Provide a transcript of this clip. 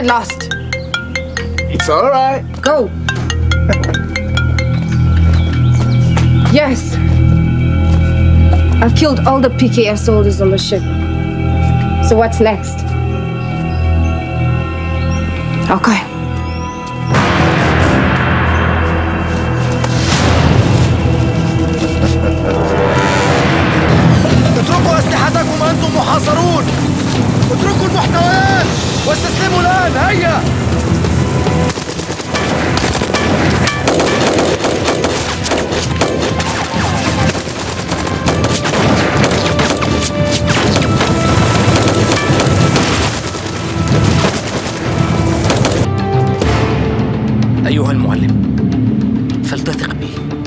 get lost. It's all right. Go. yes. I've killed all the PKS soldiers on the ship. So what's next? Okay. اتركوا أسلحتكم أنتم محاصرون هيا. أيها المعلم فلتثق بي.